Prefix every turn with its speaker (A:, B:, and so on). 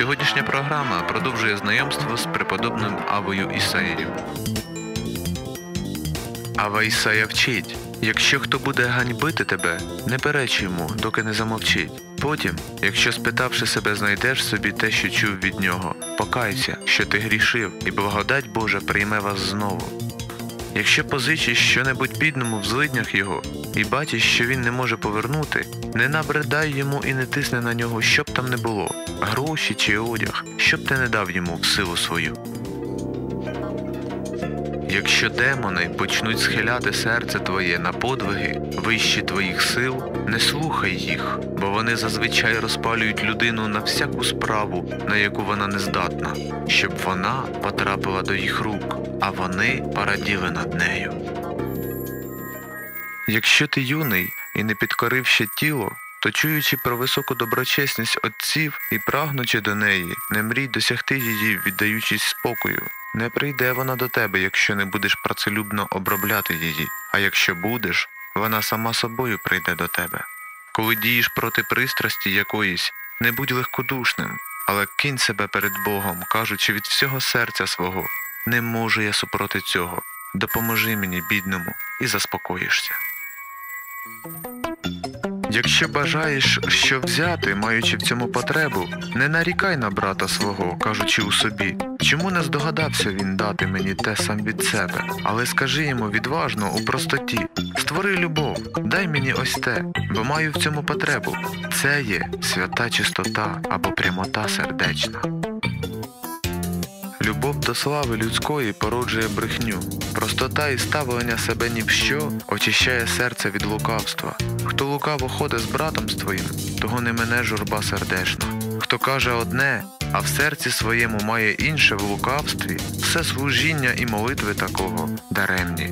A: Сьогоднішня програма продовжує знайомство з преподобним Авою Ісаєю. Ава Ісая вчить, якщо хто буде ганьбити тебе, не переч йому, доки не замовчить. Потім, якщо спитавши себе, знайдеш собі те, що чув від нього, покайся, що ти грішив, і благодать Божа прийме вас знову. Якщо позичиш щонебудь бідному в злиднях його, і бачиш, що він не може повернути, не набридай йому і не тисни на нього, що б там не було, гроші чи одяг, щоб ти не дав йому в силу свою. Якщо демони почнуть схиляти серце твоє на подвиги, вищі твоїх сил, не слухай їх, бо вони зазвичай розпалюють людину на всяку справу, на яку вона не здатна, щоб вона потрапила до їх рук, а вони пораділи над нею. Якщо ти юний і не підкорив ще тіло, то чуючи про високу доброчесність отців і прагнучи до неї, не мрій досягти її, віддаючись спокою. Не прийде вона до тебе, якщо не будеш працелюбно обробляти її, а якщо будеш, вона сама собою прийде до тебе. Коли дієш проти пристрасті якоїсь, не будь легкодушним, але кинь себе перед Богом, кажучи від всього серця свого, не можу я супроти цього, допоможи мені, бідному, і заспокоїшся. Якщо бажаєш що взяти, маючи в цьому потребу, не нарікай на брата свого, кажучи у собі, чому не здогадався він дати мені те сам від себе, але скажи йому відважно у простоті: створи любов, дай мені ось те, бо маю в цьому потребу. Це є свята чистота або прямота сердечна. Любов до слави людської породжує брехню. Простота і ставлення себе ні в що очищає серце від лукавства. Хто лукаво ходить з братом своїм, того не мене журба сердешна. Хто каже одне, а в серці своєму має інше в лукавстві, все служіння і молитви такого даремні.